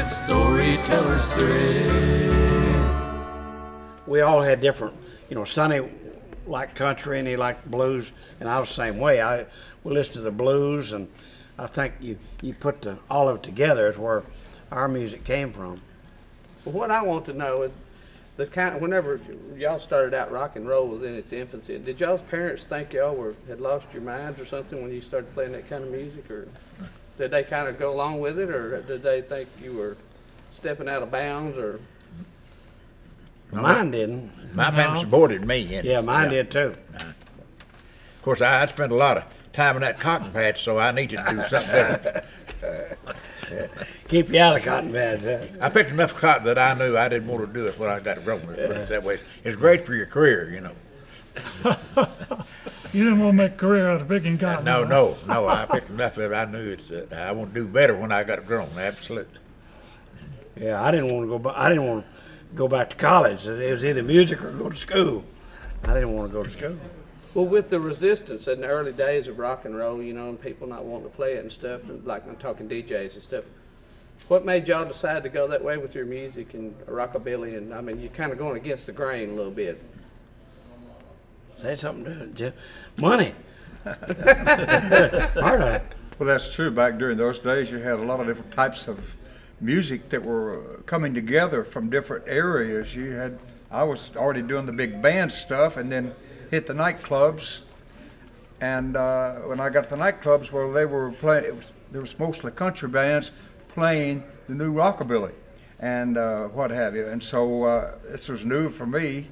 with storytellers thread. we all had different, you know, Sonny liked country and he liked blues, and I was the same way. I we listened to the blues, and I think you you put the, all of it together is where our music came from. Well, what I want to know is the kind. Whenever y'all started out, rock and roll was in its infancy. Did y'all's parents think y'all were had lost your minds or something when you started playing that kind of music, or did they kind of go along with it, or did they think you were stepping out of bounds, or Mine didn't. My family supported me. in it. Yeah, mine did too. Of course, I, I spent a lot of time in that cotton patch, so I needed to do something different. Keep you out of cotton patch. huh? I picked enough cotton that I knew I didn't want to do it when I got grown. Let's put it that way. It's great for your career, you know. You didn't want to make a career out of picking cotton. No, no, no. I picked enough of it. I knew it, that I want to do better when I got grown. Absolutely. Yeah, I didn't want to go. ba- I didn't want to go back to college. It was either music or go to school. I didn't want to go to school. well, with the resistance in the early days of rock and roll, you know, and people not wanting to play it and stuff, and like I'm talking DJs and stuff. What made y'all decide to go that way with your music and rockabilly? And I mean, you're kind of going against the grain a little bit. Say something to it. Money. It. Well, that's true. Back during those days, you had a lot of different types of music that were coming together from different areas. You had, I was already doing the big band stuff, and then hit the nightclubs. And uh, when I got to the nightclubs, well, they were playing. It was there was mostly country bands playing the new rockabilly, and uh, what have you. And so uh, this was new for me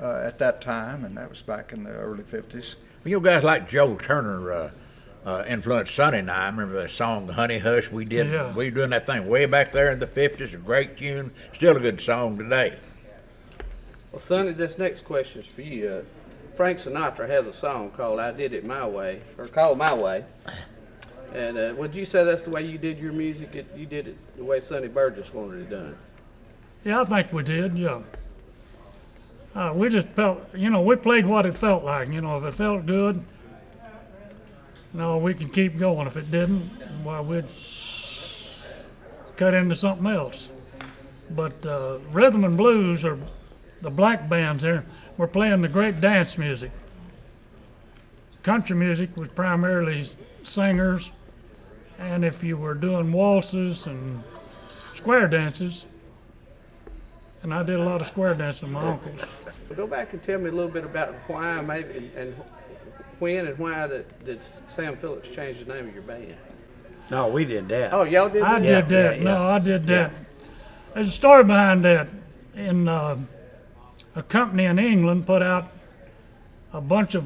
uh, at that time, and that was back in the early '50s. Well, you guys like Joe Turner uh, uh, influenced Sonny and I. I remember that song, Honey Hush." We did. Yeah. We were doing that thing way back there in the '50s. A great tune. Still a good song today. Well, Sonny, this next question is for you. Uh, Frank Sinatra has a song called "I Did It My Way" or called "My Way." And uh, would you say that's the way you did your music? It, you did it the way Sonny Burgess wanted it done. Yeah, I think we did. Yeah. Uh, we just felt, you know, we played what it felt like. You know, if it felt good, no, we could keep going. If it didn't, well, we'd cut into something else. But uh, rhythm and blues are the black bands here. We're playing the great dance music. Country music was primarily singers, and if you were doing waltzes and square dances, and I did a lot of square dancing with my uncles. Go back and tell me a little bit about why, maybe, and, and when and why that did Sam Phillips change the name of your band? No, we did that. Oh, y'all did I that? I did Yeah, that. yeah, No. I did that. There's a story behind that. In uh, a company in England put out a bunch of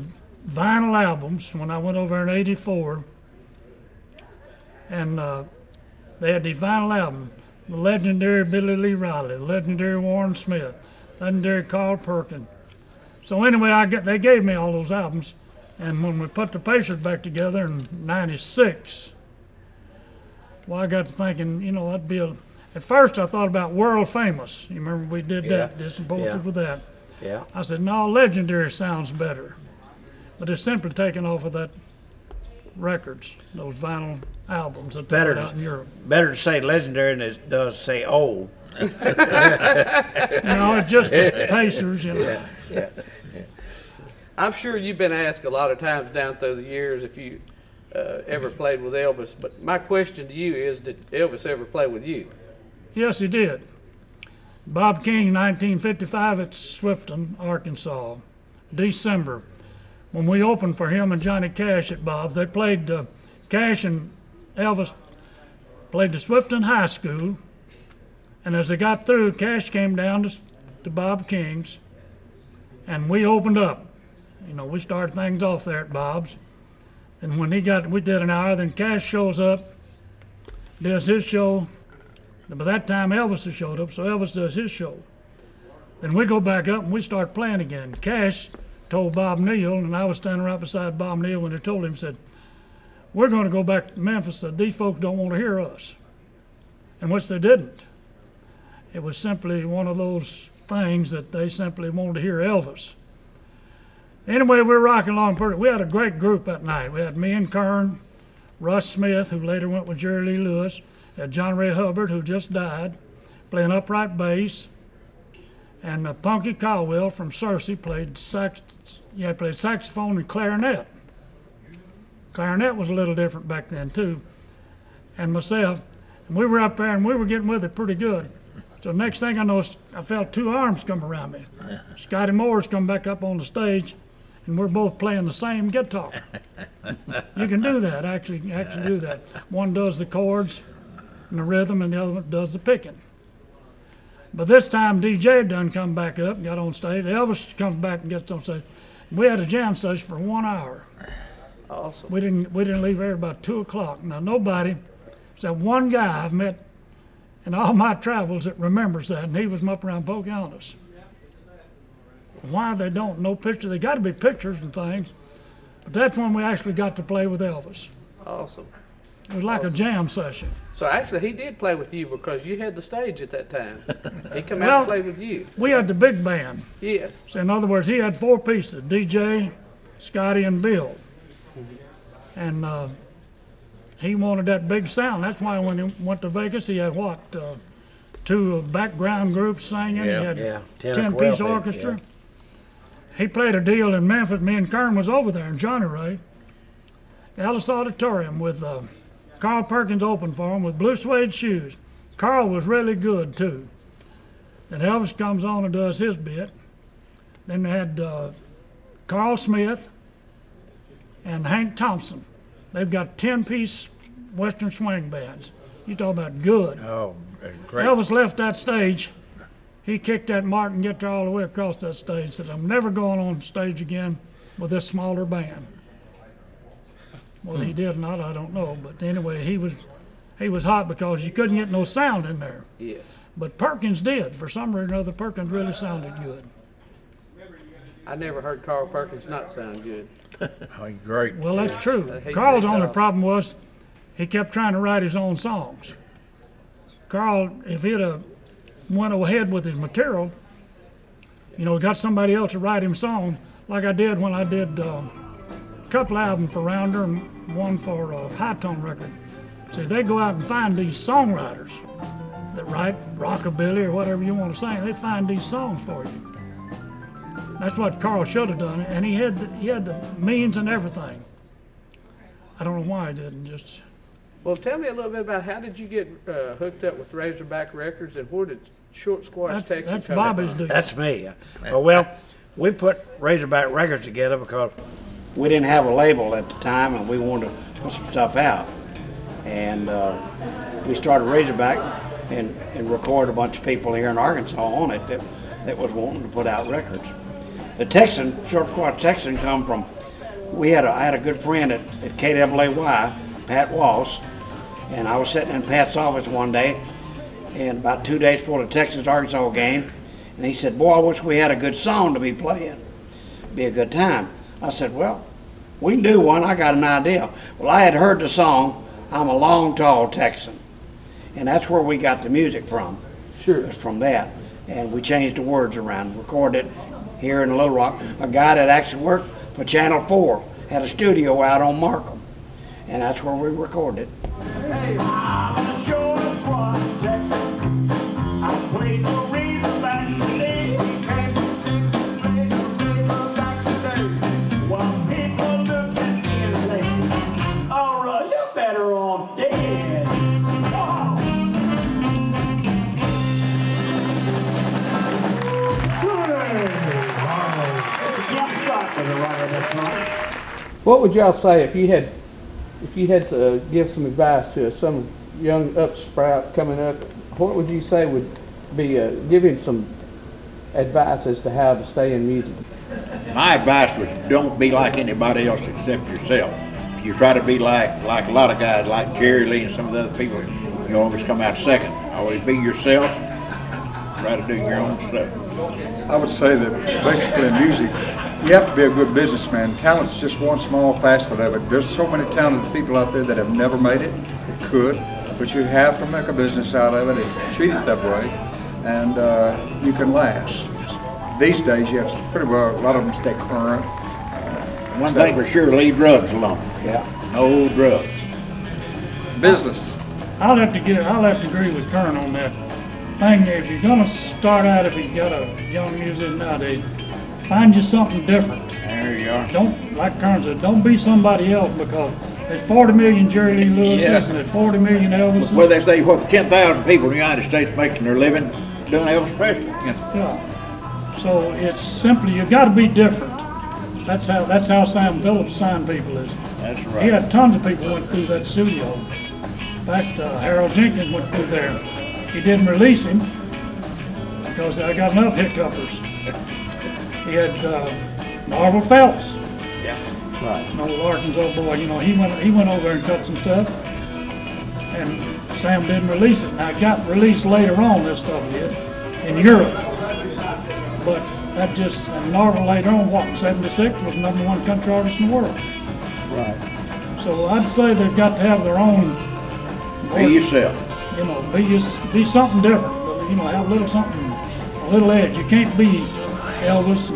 vinyl albums when I went over in '84, and uh, they had the vinyl albums: the legendary Billy Lee Riley, the legendary Warren Smith, legendary Carl Perkins. So anyway, I get they gave me all those albums, and when we put the Pacers back together in '96. Well, I got to thinking, you know, that'd be a. At first, I thought about world famous. You remember we did that, Yeah. did some poetry Yeah. with that. Yeah. I said, no, legendary sounds better. But it's simply taken off of that records, those vinyl albums that Better put to- out in Europe. Better to say legendary than it does say old. You know, it's just the Pacers, you know. Yeah. I'm sure you've been asked a lot of times down through the years if you uh, ever played with Elvis, but my question to you is, did Elvis ever play with you? Yes, he did. Bob King, 1955 at Swifton, Arkansas. December. When we opened for him and Johnny Cash at Bob's, they played, uh, Cash and Elvis played the Swifton High School. And as they got through, Cash came down to, to Bob King's and we opened up. You know, we started things off there at Bob's. And when he got, we did an hour, then Cash shows up, does his show, by that time, Elvis has showed up, so Elvis does his show. Then we go back up and we start playing again. Cash told Bob Neal, and I was standing right beside Bob Neal when they told him, said, We're going to go back to Memphis. Said, These folks don't want to hear us. And which they didn't. It was simply one of those things that they simply wanted to hear Elvis. Anyway, we were rocking along pretty. We had a great group that night. We had me and Kern, Russ Smith, who later went with Jerry Lee Lewis, Had John Ray Hubbard, who just died, playing upright bass, and uh, Punky Caldwell from Searcy played sax. Yeah, played saxophone and clarinet. Clarinet was a little different back then too, and myself. And we were up there, and we were getting with it pretty good. So next thing I know, I felt two arms come around me. Scotty Moore's come back up on the stage, and we're both playing the same guitar. you can do that, actually, actually do that. One does the chords and the rhythm, and the other one does the picking. But this time, DJ done come back up and got on stage. Elvis comes back and gets on stage. We had a jam session for one hour. Awesome. We didn't we didn't leave there about two o'clock. Now nobody, except one guy I've met in all my travels that remembers that, and he was up around Pocahontas. Why they don't no picture? They got to be pictures and things, but that's when we actually got to play with Elvis. Awesome. It was like a jam session. So actually, he did play with you because you had the stage at that time. He come out Well- and played with you. We had the big band. Yes. So in other words, he had four pieces: DJ, Scotty, and Bill. And uh, he wanted that big sound. That's why when he went to Vegas, he had what uh, two uh, background groups singing. Yeah. he had Yeah, 10 or 12 piece people, orchestra. He played a deal in Memphis. Me and Kern was over there, and Johnny Ray. Ellis Auditorium with uh, Carl Perkins opened for him with blue suede shoes. Carl was really good too. Then Elvis comes on and does his bit. Then they had uh, Carl Smith and Hank Thompson. They've got 10 piece Western swing bands. You talk about good. Oh, great. Elvis left that stage. He kicked that Martin guitar all the way across that stage. Said, "I'm never going on stage again with this smaller band." Well, he did not. I don't know, but anyway, he was he was hot because you couldn't get no sound in there. Yes. But Perkins did. For some reason or other, Perkins really sounded good. I never heard Carl Perkins not sound good. Oh, great. Well, that's true. I Carl's only job. problem was he kept trying to write his own songs. Carl, if he'd have went ahead with his material, you know, got somebody else to write him songs, like I did when I did um, a couple albums for Rounder and one for uh, High Tone Record. See, they go out and find these songwriters that write rockabilly or whatever you want to sing. They find these songs for you. That's what Carl should have done, and he had the, he had the means and everything. I don't know why he didn't. Just Well, tell me a little bit about how did you get uh, hooked up with Razorback Records and where did Short Squash that's, Texas that's come Bobby's from? deal. That's me. Uh, well, we put Razorback Records together because we didn't have a label at the time, and we wanted to put some stuff out. And uh, we started Razorback and, and recorded a bunch of people here in Arkansas on it that, that was wanting to put out records. The Texan, Short Squad Texan, come from. We had a, I had a good friend at, at KWAY, Pat Walsh, and I was sitting in Pat's office one day, and about two days before the Texas Arkansas game, and he said, "Boy, I wish we had a good song to be playing. Be a good time." I said, "Well, we can do one. I got an idea." Well, I had heard the song "I'm a Long Tall Texan," and that's where we got the music from. Sure. From that, and we changed the words around, recorded it here in Little Rock. A guy that actually worked for Channel Four had a studio out on Markham, and that's where we recorded it. What would y'all say if you had, if you had to give some advice to some young upsprout coming up? What would you say would be uh, give him some advice as to how to stay in music? My advice was don't be like anybody else except yourself. If you try to be like like a lot of guys, like Jerry Lee and some of the other people, you always come out second. Always be yourself. Try to do your own stuff. I would say that basically in music, you have to be a good businessman. Talent's just one small facet of it. There's so many talented people out there that have never made it, that could, but you have to make a business out of it and treat it that way, and uh, you can last. These days, you have to pretty well, a lot of them stay current. One thing for sure, leave drugs alone. Yeah. No drugs. Business. I'll have to get, I'll have to agree with Kern on that thing. If you're gonna start out, if you got a young musician nowadays, find you something different. There you are. Don't, like Kern said, don't be somebody else because there's 40 million Jerry Lee Lewis's Yeah. and there's 40 million Elvises. Well, they say, what, ten thousand people in the United States making their living doing Elvis Presley. Know, Yeah. So it's simply, you gotta be different. That's how, that's how Sam Phillips signed people is. That's right. He had tons of people went through that studio. In fact, uh, Harold Jenkins went through there. He didn't release him because I got enough hiccupers. He had, uh, Marvel Phelps. Yeah. Right. an old Arkansas boy, you know, he went, he went over and cut some stuff. And Sam didn't release it. Now, it got released later on, this stuff did, in Europe. But that just, and Marvel later on, what, in seventy-six, was number one country artist in the world. Right. So I'd say they've got to have their own, Be yourself. You know, be, just- be something different, you know, have a little something, a little edge. You can't be Elvis,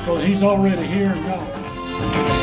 because he's already here and gone.